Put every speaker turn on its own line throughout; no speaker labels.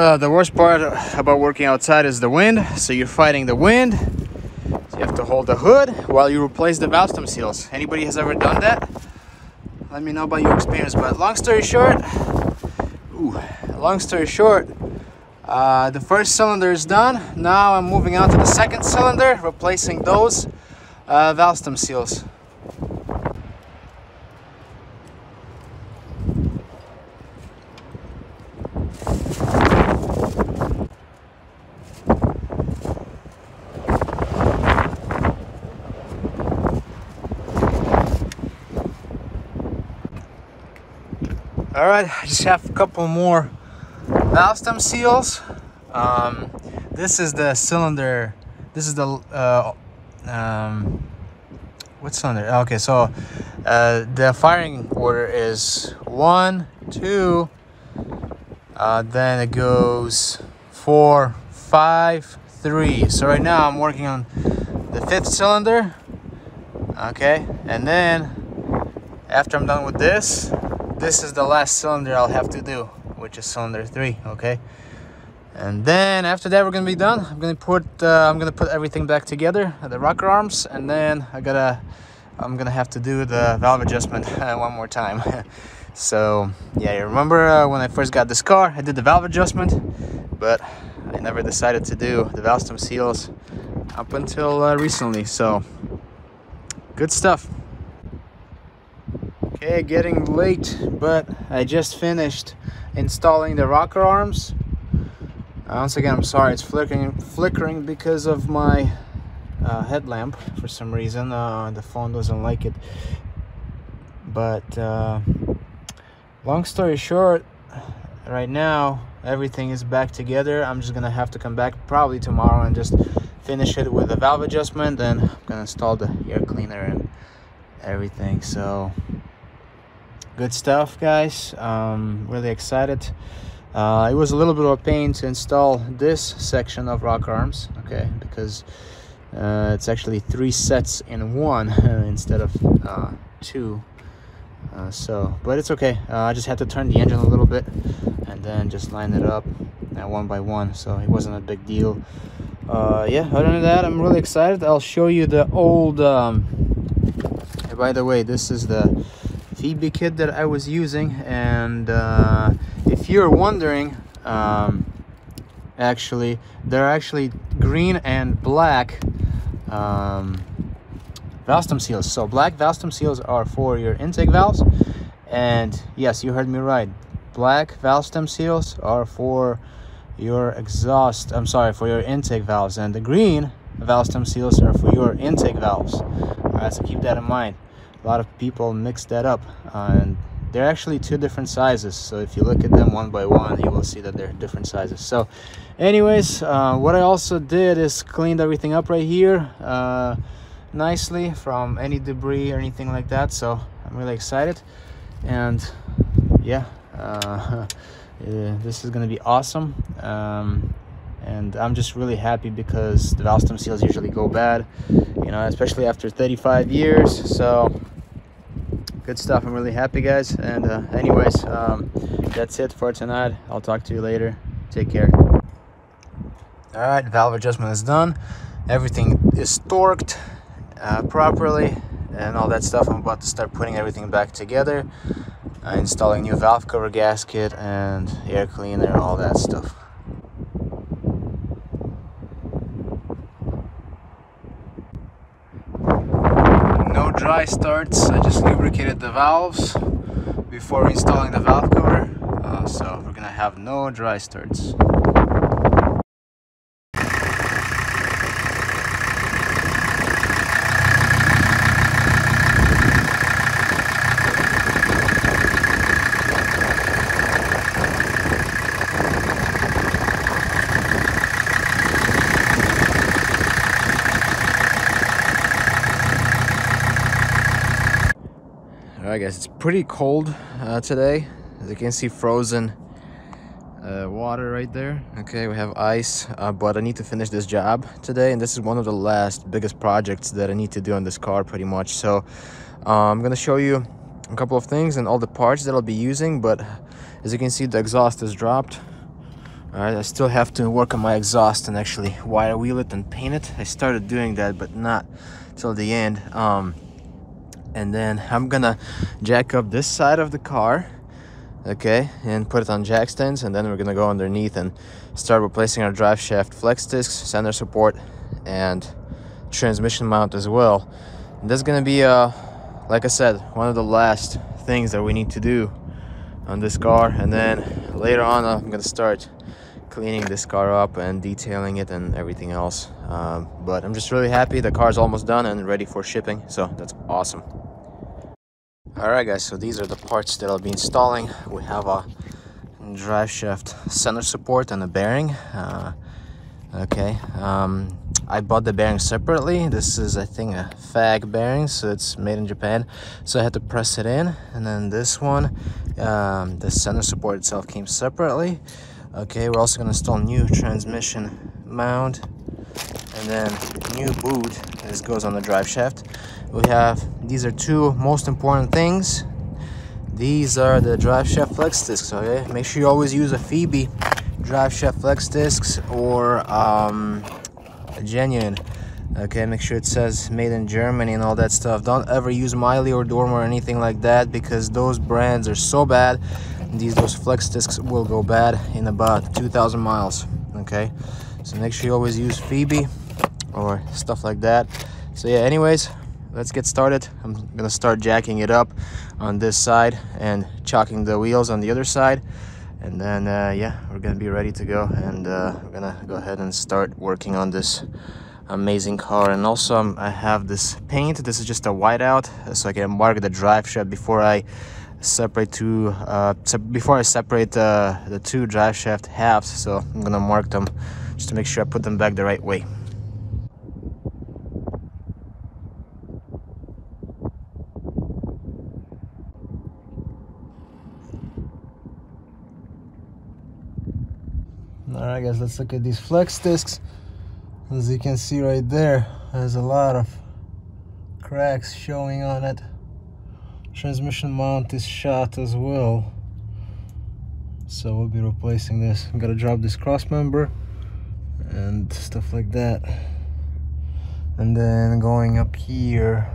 Uh, the worst part about working outside is the wind. So you're fighting the wind. So you have to hold the hood while you replace the valve stem seals. Anybody has ever done that? Let me know about your experience. But long story short, ooh, long story short, uh, the first cylinder is done. Now I'm moving on to the second cylinder, replacing those uh, valve stem seals. All right, I just have a couple more valve stem seals. Um, this is the cylinder. This is the uh, um, what cylinder? Okay, so uh, the firing order is one, two. Uh, then it goes four, five, three. So right now I'm working on the fifth cylinder. Okay, and then after I'm done with this, this is the last cylinder I'll have to do, which is cylinder three, okay? And then after that, we're gonna be done. I'm gonna put uh, I'm gonna put everything back together, the rocker arms, and then I gotta I'm gonna have to do the valve adjustment one more time. so yeah, you remember uh, when I first got this car, I did the valve adjustment, but I never decided to do the valve stem seals up until uh, recently. So good stuff. Okay, getting late, but I just finished installing the rocker arms. Uh, once again, I'm sorry, it's flickering, flickering because of my uh, headlamp for some reason. Uh, the phone doesn't like it. But uh, long story short, right now everything is back together. I'm just gonna have to come back probably tomorrow and just finish it with a valve adjustment. Then I'm gonna install the air cleaner and everything. So good stuff guys. Um, really excited. Uh, it was a little bit of a pain to install this section of rock arms okay because uh, it's actually three sets in one instead of uh, two. Uh, so but it's okay. Uh, I just had to turn the engine a little bit and then just line it up uh, one by one so it wasn't a big deal. Yeah other than that I'm really excited. I'll show you the old um, by the way this is the VB kit that I was using and uh, if you're wondering um, actually they're actually green and black um, stem seals. So black valve stem seals are for your intake valves and yes you heard me right. Black valve stem seals are for your exhaust I'm sorry for your intake valves and the green valve stem seals are for your intake valves. All right so keep that in mind a lot of people mix that up and they're actually two different sizes. So if you look at them one by one you will see that they're different sizes. So anyways uh, what I also did is cleaned everything up right here uh, nicely from any debris or anything like that. So I'm really excited. And yeah uh, this is gonna be awesome. Um, and I'm just really happy because the valve stem seals usually go bad you know especially after 35 years. So good stuff. I'm really happy guys. And uh, anyways um, that's it for tonight. I'll talk to you later. Take care. All right valve adjustment is done. Everything is torqued uh, properly and all that stuff. I'm about to start putting everything back together uh, installing new valve cover gasket and air cleaner all that stuff dry starts. I just lubricated the valves before installing the valve cover. Uh, so we're gonna have no dry starts. Alright guys, it's pretty cold uh, today. As you can see, frozen uh, water right there. Okay, we have ice, uh, but I need to finish this job today. And this is one of the last biggest projects that I need to do on this car pretty much. So uh, I'm gonna show you a couple of things and all the parts that I'll be using. But as you can see, the exhaust is dropped all right i still have to work on my exhaust and actually wire wheel it and paint it i started doing that but not till the end um and then i'm gonna jack up this side of the car okay and put it on jack stands and then we're gonna go underneath and start replacing our drive shaft flex discs center support and transmission mount as well. And is gonna be uh like i said one of the last things that we need to do on this car. And then later on i'm gonna start cleaning this car up and detailing it and everything else. Um, but i'm just really happy the car is almost done and ready for shipping so that's awesome Alright guys, so these are the parts that I'll be installing. We have a drive shaft center support and a bearing. Uh, okay, um, I bought the bearing separately. This is, I think, a FAG bearing, so it's made in Japan. So I had to press it in. And then this one, um, the center support itself came separately. Okay, we're also going to install new transmission mount and then new boot. This goes on the drive shaft. We have these are two most important things. These are the drive shaft flex discs okay? Make sure you always use a Febi drive shaft flex discs or um, a genuine okay? Make sure it says made in Germany and all that stuff. Don't ever use Meyle or Dorman or anything like that because those brands are so bad. These those flex discs will go bad in about 2,000 miles okay? So make sure you always use Febi or stuff like that. So yeah anyways let's get started. I'm gonna start jacking it up on this side and chalking the wheels on the other side. And then uh, yeah we're gonna be ready to go and uh, we're gonna go ahead and start working on this amazing car. And also um, i have this paint. This is just a whiteout so i can mark the drive shaft before i separate two uh, so before i separate uh, the two drive shaft halves. So i'm gonna mark them just to make sure i put them back the right way all right guys let's look at these flex discs. As you can see right there there's a lot of cracks showing on it. Transmission mount is shot as well. So we'll be replacing this. I'm gonna drop this cross member and stuff like that. And then going up here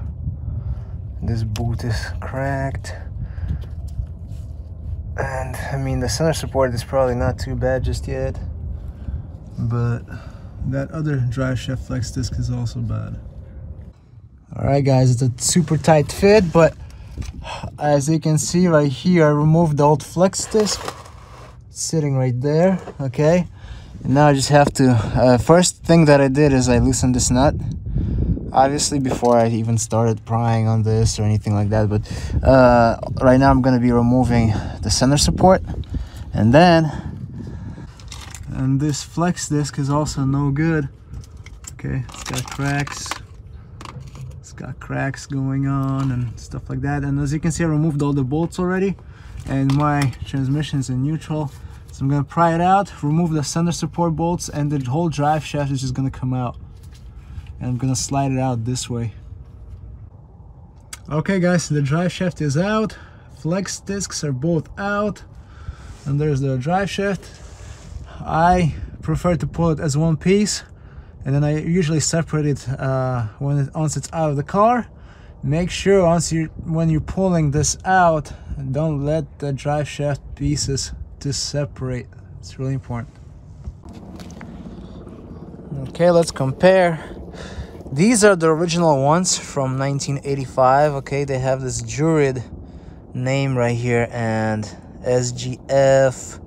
this boot is cracked. And I mean the center support is probably not too bad just yet but that other drive shaft flex disc is also bad. All right, guys, it's a super tight fit, but as you can see right here, I removed the old flex disc sitting right there, okay? And now I just have to, uh, first thing that I did is I loosened this nut, obviously before I even started prying on this or anything like that, but uh, right now I'm gonna be removing the center support and then and this flex disc is also no good. Okay it's got cracks. It's got cracks going on and stuff like that. And as you can see I removed all the bolts already. And my transmission is in neutral. So I'm gonna pry it out remove the center support bolts and the whole drive shaft is just gonna come out. And I'm gonna slide it out this way. Okay guys the drive shaft is out. Flex discs are both out. And there's the drive shaft I prefer to pull it as one piece and then I usually separate it uh, when it, once it's out of the car. Make sure once you when you're pulling this out don't let the drive shaft pieces to separate. It's really important. Okay let's compare. These are the original ones from 1985 okay? They have this Jurid name right here and SGF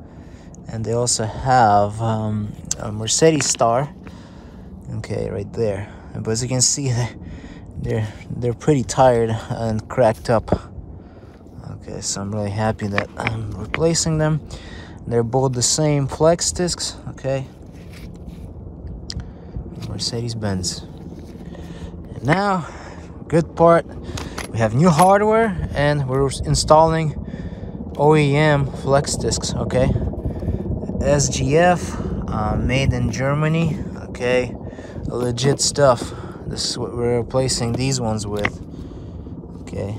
and they also have um, a Mercedes star. Okay right there. But as you can see they're they're pretty tired and cracked up. Okay so I'm really happy that I'm replacing them. They're both the same flex discs okay? Mercedes-Benz. Now good part we have new hardware and we're installing OEM flex discs okay SGF, uh, made in Germany. Okay, legit stuff. This is what we're replacing these ones with. Okay.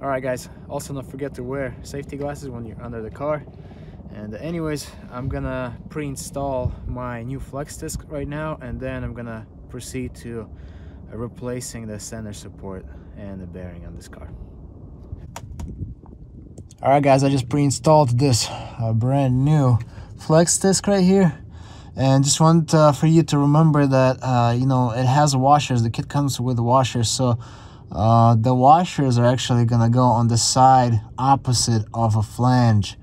All right guys, also don't forget to wear safety glasses when you're under the car and anyways i'm gonna pre-install my new flex disc right now and then i'm gonna proceed to replacing the center support and the bearing on this car. All right guys i just pre-installed this uh, brand new flex disc right here. And just want uh, for you to remember that uh, you know it has washers. The kit comes with washers. So uh, the washers are actually gonna go on the side opposite of a flange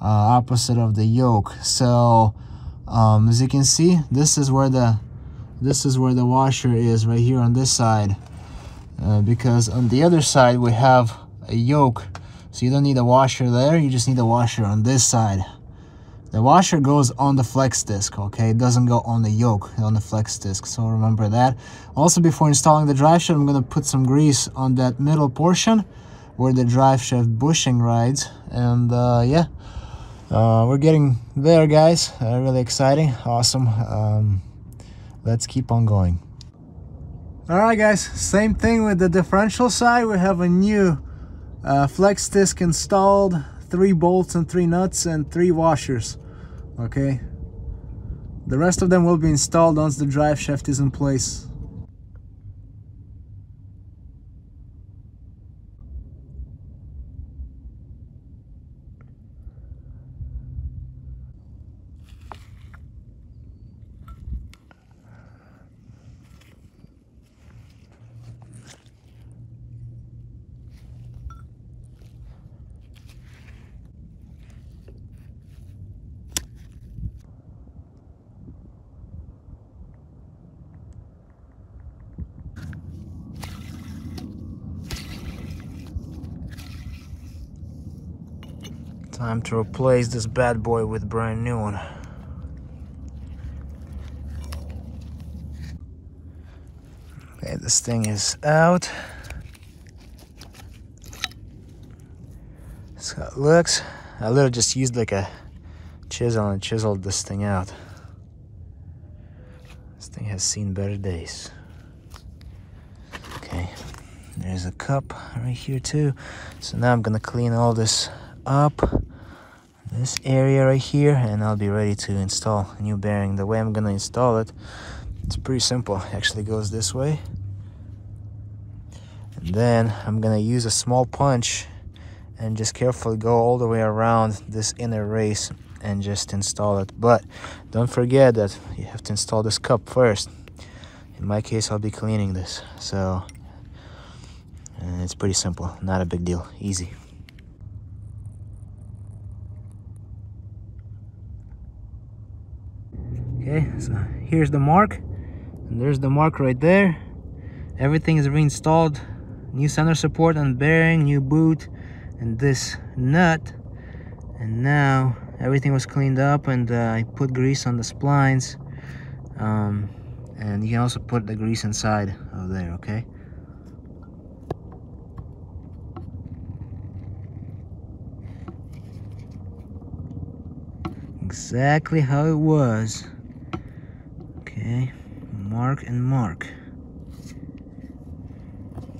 uh, opposite of the yoke so um, as you can see this is where the this is where the washer is right here on this side uh, because on the other side we have a yoke so you don't need a washer there you just need a washer on this side the washer goes on the flex disc, okay? It doesn't go on the yoke, on the flex disc, so remember that. Also, before installing the drive shaft, I'm gonna put some grease on that middle portion where the drive shaft bushing rides. And uh, yeah, uh, we're getting there, guys. Uh, really exciting, awesome. Um, let's keep on going. All right, guys, same thing with the differential side. We have a new uh, flex disc installed, three bolts and three nuts and three washers okay the rest of them will be installed once the drive shaft is in place Time to replace this bad boy with brand new one. Okay, this thing is out. So it looks. I literally just used like a chisel and chiseled this thing out. This thing has seen better days. Okay, there's a cup right here too. So now I'm gonna clean all this up this area right here and I'll be ready to install a new bearing. The way I'm gonna install it it's pretty simple. It actually goes this way. And then I'm gonna use a small punch and just carefully go all the way around this inner race and just install it. But don't forget that you have to install this cup first. In my case I'll be cleaning this so it's pretty simple. Not a big deal. Easy okay so here's the mark. And there's the mark right there. Everything is reinstalled. New center support and bearing new boot and this nut. And now everything was cleaned up and uh, I put grease on the splines. Um, and you can also put the grease inside of there okay? Exactly how it was Okay, mark and mark.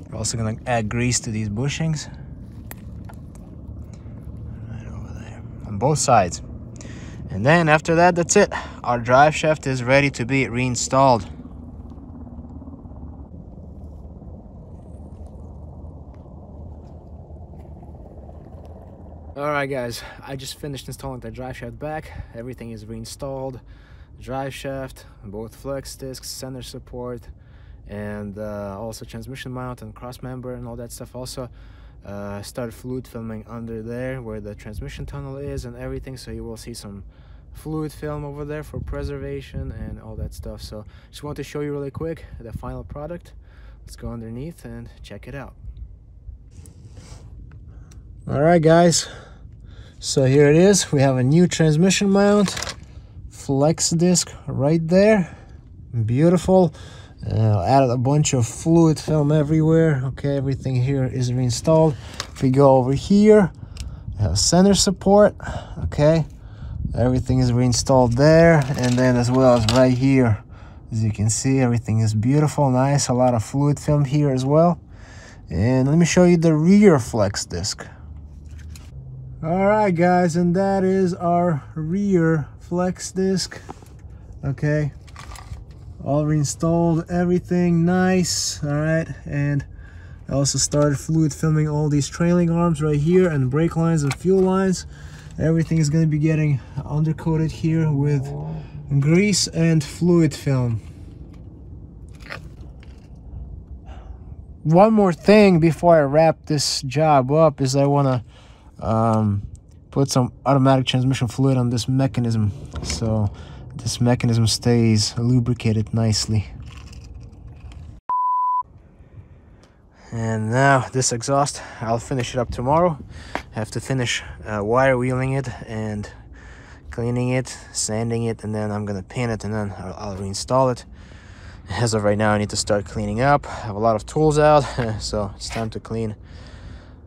We're also gonna add grease to these bushings. Right over there, on both sides. And then after that, that's it. Our drive shaft is ready to be reinstalled. Alright guys, I just finished installing the drive shaft back. Everything is reinstalled drive shaft, both flex discs, center support, and uh, also transmission mount and cross member and all that stuff. Also, uh, start fluid filming under there where the transmission tunnel is and everything. So you will see some fluid film over there for preservation and all that stuff. So just want to show you really quick the final product. Let's go underneath and check it out. All right, guys. So here it is. We have a new transmission mount flex disc right there. Beautiful. Uh, added a bunch of fluid film everywhere. Okay everything here is reinstalled. If we go over here have center support. Okay everything is reinstalled there. And then as well as right here as you can see everything is beautiful nice a lot of fluid film here as well. And let me show you the rear flex disc. All right, guys, and that is our rear flex disc. Okay, all reinstalled, everything nice. All right, and I also started fluid filming all these trailing arms right here and brake lines and fuel lines. Everything is going to be getting undercoated here with grease and fluid film. One more thing before I wrap this job up is I want to um, put some automatic transmission fluid on this mechanism so this mechanism stays lubricated nicely. And now this exhaust, I'll finish it up tomorrow. I have to finish uh, wire wheeling it and cleaning it, sanding it, and then I'm gonna paint it and then I'll, I'll reinstall it. As of right now, I need to start cleaning up. I have a lot of tools out, so it's time to clean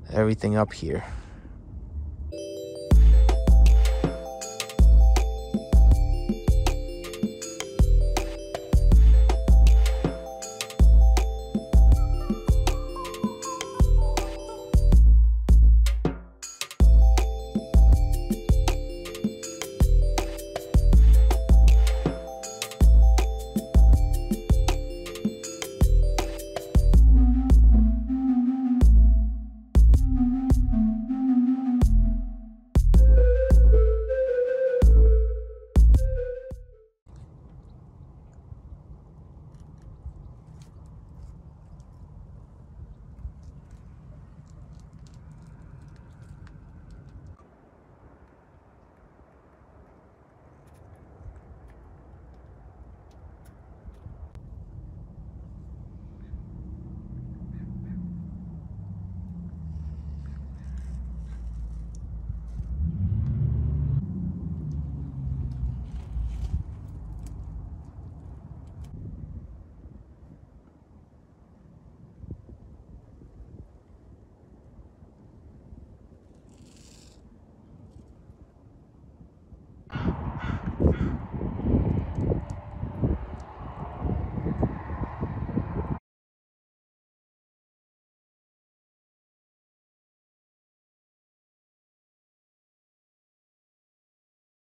everything up here.